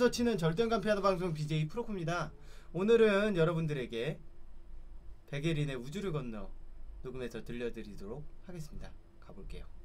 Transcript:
서 치는 절대음감 피아노 방송 BJ 프로코입니다. 오늘은 여러분들에게 백예린의 우주를 건너 녹음해서 들려드리도록 하겠습니다. 가볼게요.